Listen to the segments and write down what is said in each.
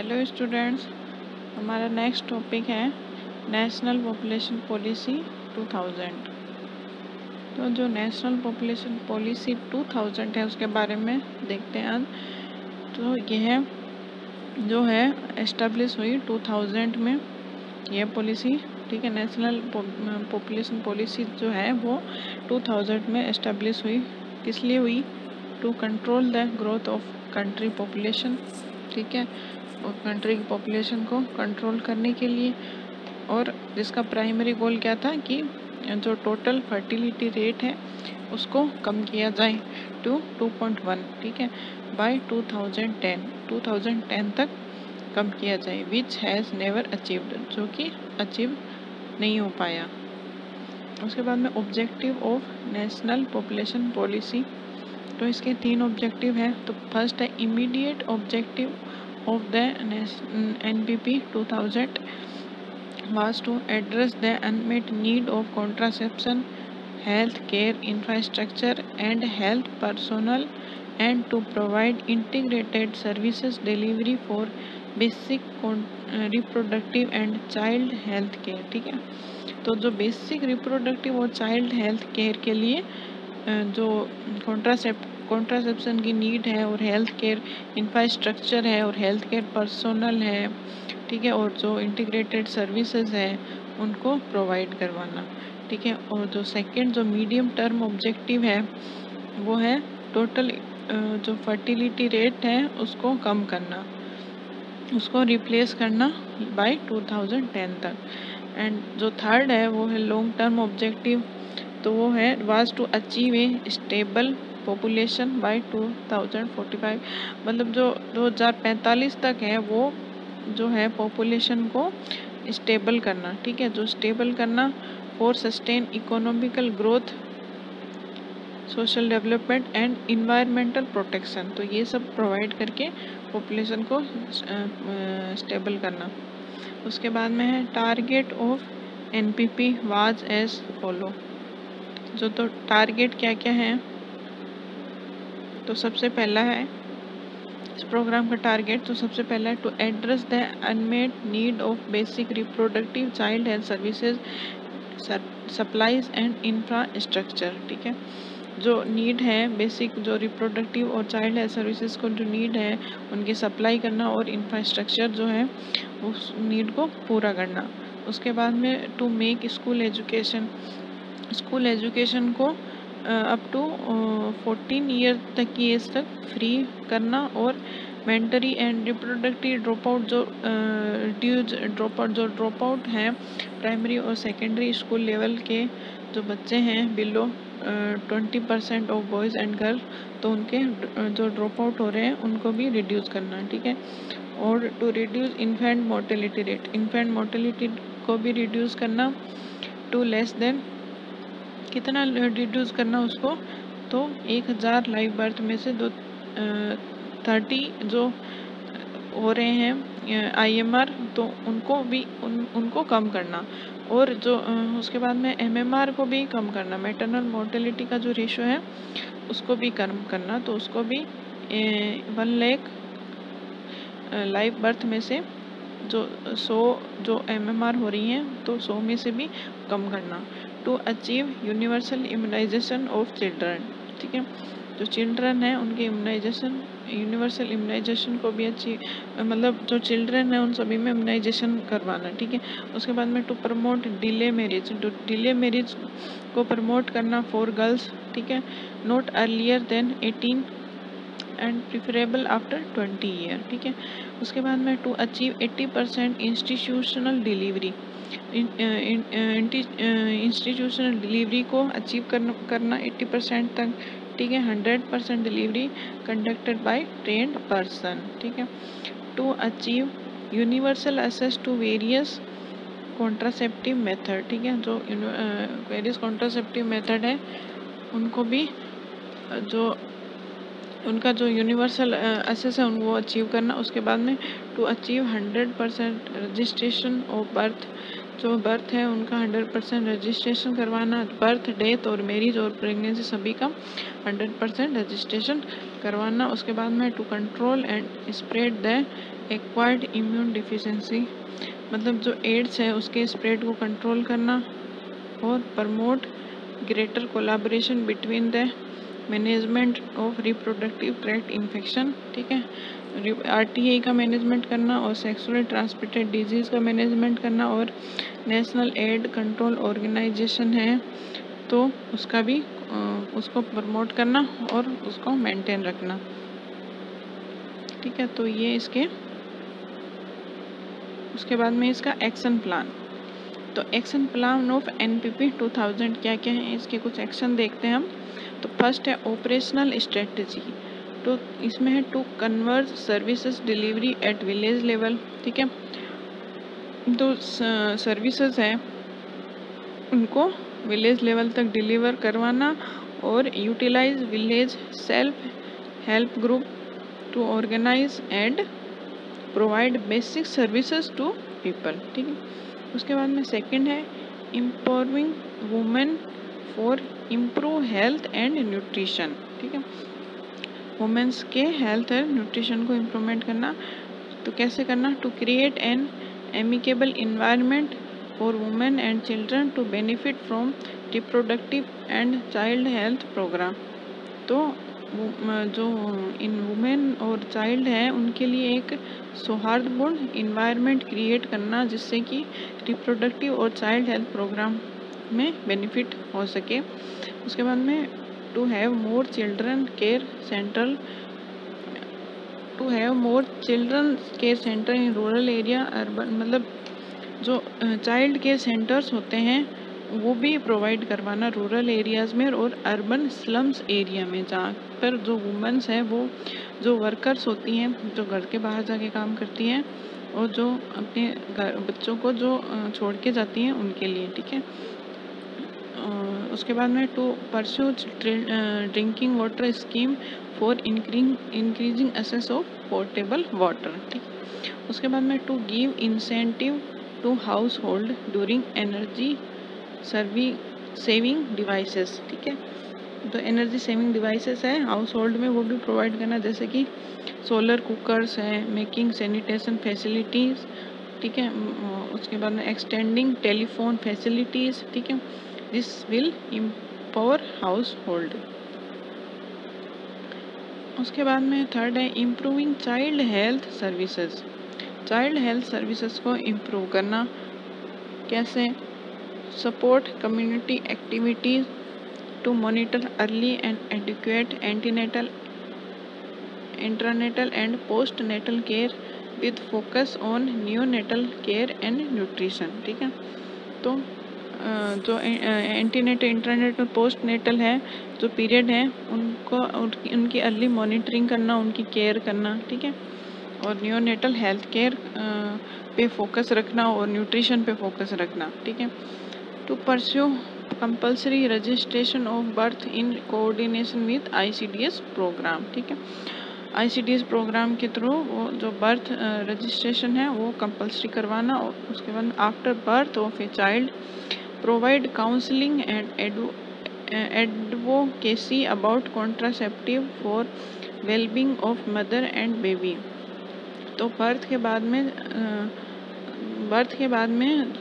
Hello students हमारा next topic है national population policy 2000 तो जो नेशनल पॉपुलेशन पॉलिसी 2000 है, उसके बारे में देखते हैं आज। तो यह जो है एस्टेब्लिश हुई 2000 में यह पॉलिसी ठीक है? नेशनल पॉपुलेशन पॉलिसी जो है, वो 2000 में एस्टेब्लिश हुई। किस लिए हुई? To control the growth of country population ठीक है? कंट्री की पॉपुलेशन को कंट्रोल करने के लिए। और जिसका प्राइमरी गोल क्या था कि जो टोटल फर्टिलिटी रेट है, उसको कम किया जाए टू 2.1 ठीक है? बाय 2010 2010 तक कम किया जाए विच हैज़ नेवर अचीव्ड जो कि अचीव नहीं हो पाया। उसके बाद में objective of national population policy तो इसके तीन ऑब्जेक्टिव हैं। तो फ़र्स्ट है immediate objective of the NPP 2000 was to address the unmet need of contraception, health care infrastructure and health personnel and to provide integrated services delivery for basic reproductive and child health care ठीक है तो जो basic reproductive और child health care के लिए जो contracept contraception की need है और हेल्थ केयर इंफ्रास्ट्रक्चर है और हेल्थ केयर पर्सनल है, ठीक है? और जो इंटीग्रेटेड सर्विसेज़ हैं, उनको प्रोवाइड करवाना, ठीक है? और जो सेकंड जो मीडियम टर्म ऑब्जेक्टिव है, वो है टोटल जो फर्टिलिटी रेट है, उसको कम करना, उसको रिप्लेस करना बाय 2010 तक। एंड जो थर्ड है, वो है लॉन्ग टर्म ऑब्जेक्टिव तो वो है was to achieve a stable population by 2045 मतलब जो 2045 तक है, वो जो है पॉपुलेशन को स्टेबल करना, ठीक है? जो स्टेबल करना for sustain economical growth social development and environmental protection तो ये सब प्रोवाइड करके पॉपुलेशन को स्टेबल करना। उसके बाद में है target of NPP was as follow जो तो टारगेट क्या क्या है? तो सबसे पहला है। इस प्रोग्राम का टारगेट तो सबसे पहला है to address the unmet need of basic reproductive child health services supplies and infrastructure ठीक है? जो नीड है बेसिक जो रिप्रोडक्टिव और चाइल्ड हेल्थ सर्विसेज़ को जो नीड है, उनकी सप्लाई करना और इंफ्रास्ट्रक्चर जो है, उस नीड को पूरा करना। उसके बाद में to make school education school education को अप टू फोर्टीन ईयर तक की एज तक फ्री करना और elementary and reproductive drop out जो ड्यूज ड्रॉप आउट जो ड्रॉप आउट हैं प्राइमरी और सेकेंडरी स्कूल लेवल के जो बच्चे हैं below twenty percent of boys and girl तो उनके जो ड्रॉप आउट हो रहे हैं, उनको भी रिड्यूस करना, ठीक है? और to reduce infant mortality rate infant mortality को भी रिड्यूस करना टू लेस देन कितना रिड्यूस करना उसको तो एक हज़ार लाइव बर्थ में से दो थर्टी जो हो रहे हैं आईएमआर तो उनको भी, उन, उनको कम करना। और जो उसके बाद में एमएमआर को भी कम करना। मेटरनल मोर्टेलिटी का जो रेशो है, उसको भी कम करना। तो उसको भी वन लेख लाइव बर्थ में से जो सौ, जो एमएमआर हो रही हैं तो सौ में से भी कम करना। To achieve universal immunisation of children ठीक है? जो चिल्ड्रन है, उनके इम्यूनाइजेशन यूनिवर्सल इम्यूनाइजेशन को भी अच्छी मतलब जो चिल्ड्रन है, उन सभी में इम्यूनाइजेशन करवाना, ठीक है? उसके बाद में to promote delay marriage to delay marriage को प्रमोट करना फॉर गर्ल्स ठीक है? Not earlier than eighteen and preferable after twenty year ठीक है? उसके बाद में to achieve eighty percent institutional delivery institutional delivery को अचीव करना करना एट्टी परसेंट तक, ठीक है? Hundred percent delivery conducted by trained person ठीक है? To achieve universal access to various contraceptive method ठीक है? जो वेरियस कॉन्ट्रासेप्टिव मेथड है, उनको भी, जो, उनका जो यूनिवर्सल एसेस है, उनको अचीव करना। उसके बाद में to achieve hundred percent registration of birth जो बर्थ है, उनका हंड्रेड परसेंट रजिस्ट्रेशन करवाना बर्थ डेथ और मैरिज और प्रेगनेंसी सभी का हंड्रेड परसेंट रजिस्ट्रेशन करवाना। उसके बाद में to control and spread the acquired immune deficiency मतलब जो एड्स है, उसके स्प्रेड को कंट्रोल करना और promote greater collaboration between the management of reproductive tract infection ठीक है? आर का मैनेजमेंट करना और सेक्सुअली ट्रांसमिटेड डिज़ीज़ का मैनेजमेंट करना और नेशनल एड कंट्रोल ऑर्गेनाइजेशन है तो उसका भी उसको प्रमोट करना और उसको मेंटेन रखना। ठीक है तो ये इसके, उसके बाद में इसका एक्शन प्लान तो action plan of N P P two thousand क्या क्या है? इसके कुछ एक्शन देखते हैं हम। तो फ़र्स्ट है ऑपरेशनल स्ट्रेटजी तो इसमें है to converge services delivery at village level ठीक है? तो सर्विसेज़ है, उनको विलेज लेवल तक डिलीवर करवाना और utilise village self help group to organise and provide basic services to people ठीक है? उसके बाद में सेकंड है improving women for improve health and nutrition ठीक है? वुमेंस के हेल्थ एंड न्यूट्रिशन को इम्प्रूवमेंट करना तो कैसे करना? To create an amicable environment for women and children to benefit from reproductive and child health programme तो जो इन वुमेन और चाइल्ड हैं, उनके लिए एक सौहार्दपूर्ण इन्वायरमेंट क्रिएट करना, जिससे कि रिप्रोडक्टिव और चाइल्ड हेल्थ प्रोग्राम में बेनिफिट हो सके। उसके बाद में to have more children care centre to have more children care centre in rural area urban मतलब जो चाइल्ड केयर सेंटर्स होते हैं, वो भी प्रोवाइड करवाना रूरल एरियाज़ में और अर्बन स्लम्स एरिया में, जहाँ पर जो वुमेंस हैं, वो जो वर्कर्स होती हैं, जो घर के बाहर जाके काम करती हैं और जो अपने बच्चों को जो छोड़ के जाती हैं उनके लिए, ठीक है? उसके बाद में to pursue drinking water scheme for increase increasing access of portable water ठीक। उसके बाद में to give incentive to household during energy serving saving devices ठीक है। तो एनर्जी सेविंग डिवाइसेस है हाउस होल्ड में वो भी प्रोवाइड करना, जैसे कि सोलर कुकर्स हैं मेकिंग सैनिटेशन फैसिलिटीज़ ठीक है। उसके बाद में एक्सटेंडिंग टेलीफोन फैसिलिटीज़ ठीक है। this will empower household. उसके बाद में थर्ड है improving child health services child health services को इम्प्रूव करना, कैसे? Support community activities to monitor early and educate antenatal intranatal and postnatal care with focus on neonatal care and nutrition ठीक है? तो जो एंटीनेटल इंटरनेट और post natal है, जो पीरियड है, उनको उनकी अर्ली मॉनिटरिंग करना, उनकी केयर करना, ठीक है? और न्योनेटल हेल्थ केयर पे फोकस रखना और न्यूट्रिशन पे फोकस रखना, ठीक है? To pursue compulsory registration of birth in coordination with ICDS programme ठीक है? ICDS प्रोग्राम के थ्रू वो जो बर्थ रजिस्ट्रेशन है, वो कंपलसरी करवाना, और उसके बाद after birth of a child provide counselling and advocacy about contraceptive for wellbeing of mother and baby तो बर्थ के बाद में बर्थ के बाद में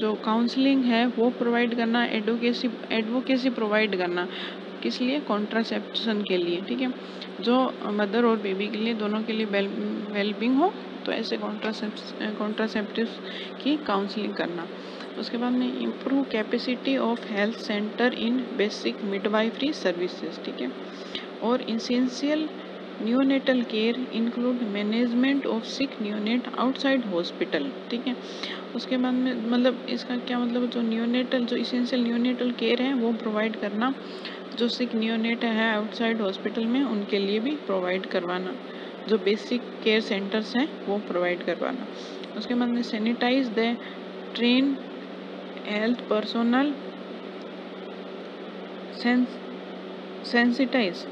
जो काउंसलिंग है, वो प्रोवाइड करना एडवोकेसी एडवोकेसी प्रोवाइड करना किस लिए? कॉन्ट्रासेप्शन के लिए, ठीक है? जो मदर और बेबी के लिए, दोनों के लिए वेल वेलबिंग हो तो ऐसे कॉन्ट्रासेप्टिव की काउंसलिंग करना। उसके बाद में improve capacity of health centre in basic midwifery services ठीक है? और essential neonatal care include management of sick neonate outside hospital ठीक है? उसके बाद में मतलब इसका क्या मतलब जो न्यूनेटल जो इसेंशियल न्यूनेटल केयर है, वो प्रोवाइड करना। जो सिक न्यूनेट है आउटसाइड हॉस्पिटल में, उनके लिए भी प्रोवाइड करवाना। जो बेसिक केयर सेंटर्स हैं, वो प्रोवाइड करवाना। उसके बाद में sanitise the train health personnel sensitise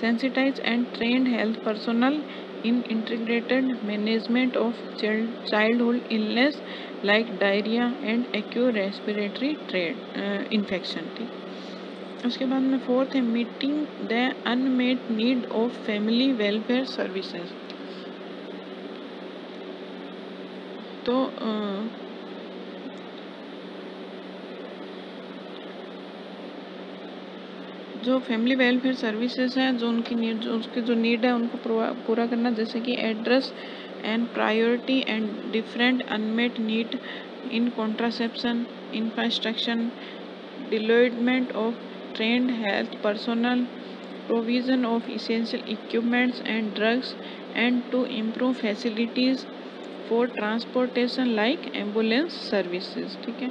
sensitise and trained health personnel in integrated management of childhood illness like diarrhoea and acute respiratory tract infection ठीक? उसके बाद में फोर्थ है meeting the unmet need of family welfare services तो जो family welfare services हैं, जो उनकी नीड जो उसकी जो नीड है, उनको पूरा करना, जैसे कि address and priority and different unmet need in contraception infrastructure deployment of trained health personnel provision of essential equipments and drugs and to improve facilities for transportation like ambulance services ठीक है?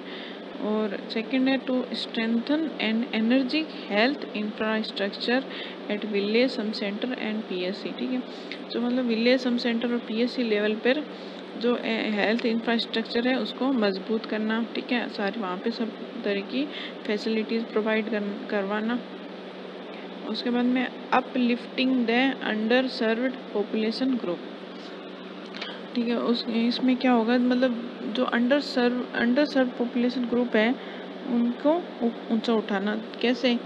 और second है to strengthen and energy health infrastructure at village sub centre and PSC ठीक है? जो मतलब village sub centre और PSC level पर जो हेल्थ इंफ्रास्ट्रक्चर है उसको मज़बूत करना ठीक है? सारे वहाँ पे सब तरह की फैसिलिटीज़ प्रोवाइड कर, करवाना। उसके बाद में uplifting the under served population group ठीक है उस इसमें क्या होगा मतलब जो under serve under serve population group है उनको ऊँचा उठाना। कैसे?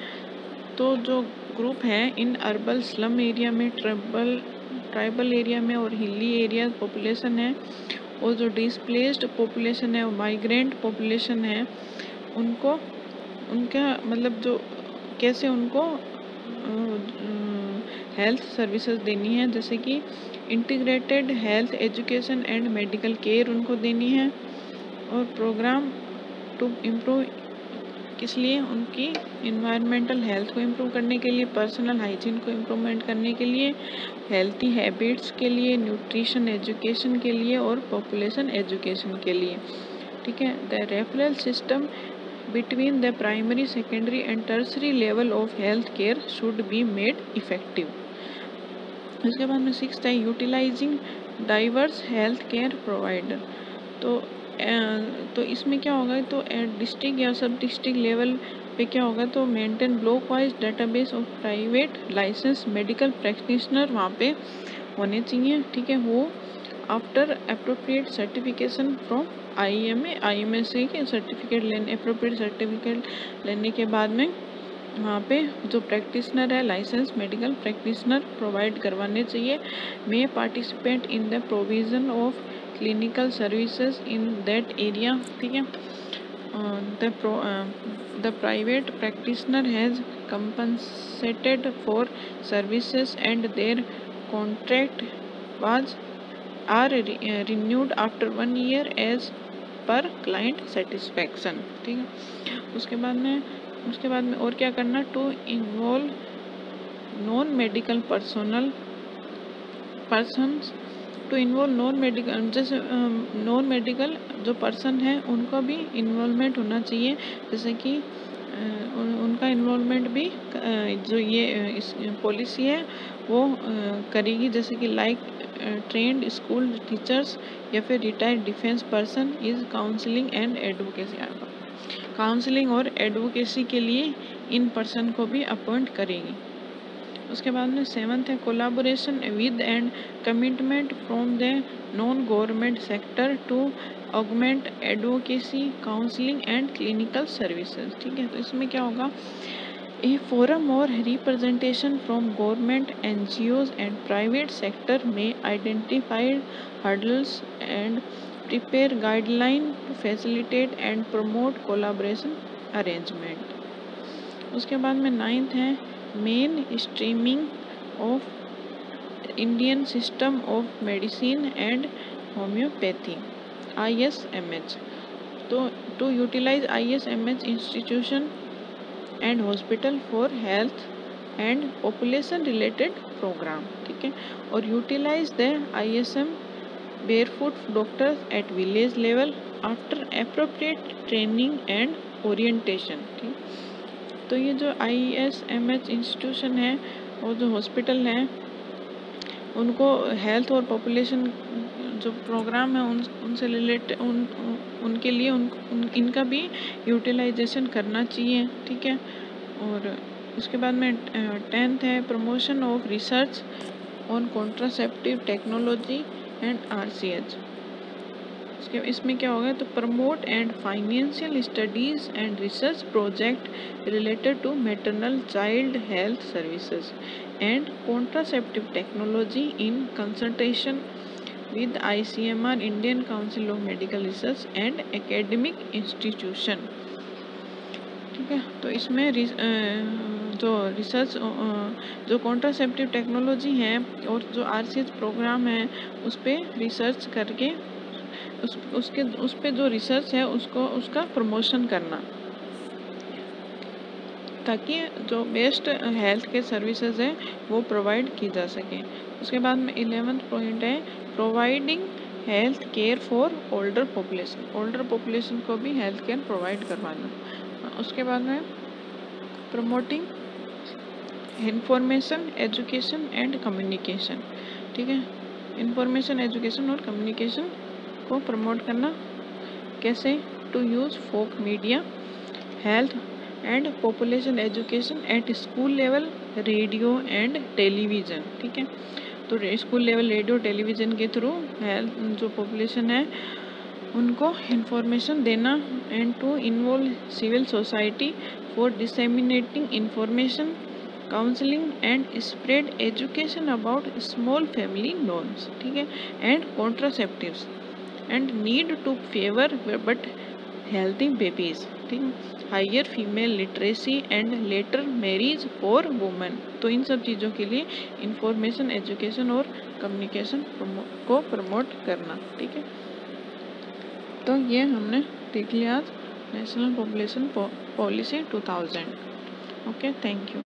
तो जो ग्रुप है इन अर्बल स्लम एरिया में ट्राइबल ट्राइबल एरिया में और हिली एरिया पॉपुलेशन है और जो डिसप्लेस्ड पॉपुलेशन है, माइग्रेंट पॉपुलेशन है, उनको, उनका मतलब जो, कैसे उनको हेल्थ सर्विसेज़ देनी है, जैसे कि integrated health education and medical care उनको देनी है और प्रोग्राम टू इम्प्रूव किस लिए उनकी इन्वायरमेंटल हेल्थ को इम्प्रूव करने के लिए पर्सनल हाइजीन को इम्प्रूवमेंट करने के लिए हेल्थी हैबिट्स के लिए न्यूट्रिशन एजुकेशन के लिए और पॉपुलेशन एजुकेशन के लिए। ठीक है? The referral system between the primary secondary and tertiary level of health care should be made effective उसके बाद में सिक्स है utilising diverse health care provider तो तो इसमें क्या होगा तो डिस्ट्रिक्ट या सब डिस्ट्रिक्ट लेवल पे क्या होगा तो maintain block wise database of private licence medical practitioner वहाँ पे होने चाहिए, ठीक है? वो after appropriate certification from I M A I M S से सर्टिफिकेट लेने अप्रोप्रिएट सर्टिफिकेट लेने के बाद में वहाँ पे जो प्रैक्टिशनर है लाइसेंस मेडिकल प्रैक्टिशनर प्रोवाइड करवाने चाहिए। May participate in the provision of clinical services in that area ठीक है? The private practitioner has compensated for services and their contract was are renewed after one year as per client satisfaction ठीक है? उसके बाद में, उसके बाद में और क्या करना? To involve non medical personnel person to involve non medical जैसे नॉन मेडिकल जो पर्सन है उनका भी इन्वॉल्वमेंट होना चाहिए। जैसे कि उन, उनका इन्वॉल्वमेंट भी जो ये इस पॉलिसी है वो करेगी। जैसे कि लाइक ट्रेंड स्कूल टीचर्स या फिर retired defence person is counselling and advocacy counselling और एडवोकेसी के लिए इन पर्सन को भी अपॉइंट करेगी। उसके बाद में सेवन्थ है collaboration with and commitment from the non government sector to augment advocacy counselling and clinical services ठीक है तो इसमें क्या होगा? ए फोरम और representation from government N G Os and private sector में identified hurdles and prepare guideline to facilitate and promote collaboration arrangement. उसके बाद में नाइन्थ है mainstreaming of Indian system of medicine and homoeopathy I S M H तो to utilise I S M H institution and hospital for health and population related programme ठीक है? और utilise the I S M barefoot doctors at village level after appropriate training and orientation, ठीक? तो ये जो I S M H institution है और जो हॉस्पिटल हैं उनको हेल्थ और पॉपुलेशन जो प्रोग्राम है उन उनसे रिलेटेड उन उनके लिए उन, उन इनका भी यूटिलाइजेशन करना चाहिए ठीक है? और उसके बाद में टेंथ है promotion of research on contraceptive technology and R C H इसके इसमें क्या होगा? तो promote and financial studies and research project related to maternal child health services and contraceptive technology in consultation with ICMR Indian Council of Medical Research and Academic Institution. ठीक है? तो इसमें जो रिसर्च जो कॉन्ट्रासेप्टिव टेक्नोलॉजी है और जो R programme है, उस पर रिसर्च करके उस, उसके, उस पर जो रिसर्च है, उसको, उसका प्रमोशन करना। ताकि जो बेस्ट हेल्थ केयर सर्विसेज़ है, वो प्रोवाइड की जा सके। उसके बाद में इलेवेंथ पॉइंट है providing health care for older population older population को भी हेल्थ केयर प्रोवाइड करवाना। उसके बाद में promoting information education and communication ठीक है? इंफॉर्मेशन एजुकेशन और कम्युनिकेशन को प्रमोट करना। कैसे? To use folk media health and population education at school level radio and television ठीक है? तो स्कूल लेवल रेडियो टेलीविज़न के थ्रू हेल्थ जो पॉपुलेशन है, उनको इंफॉर्मेशन देना and to involve civil society for disseminating information counselling and spread education about small family norms ठीक है? And contraceptives and need to favour but healthy babies ठीक higher female literacy and later marriage for women तो इन सब चीज़ों के लिए information education और कम्युनिकेशन को प्रमोट करना, ठीक है? तो ये हमने देख लिया आज national population policy 2000 okay thank you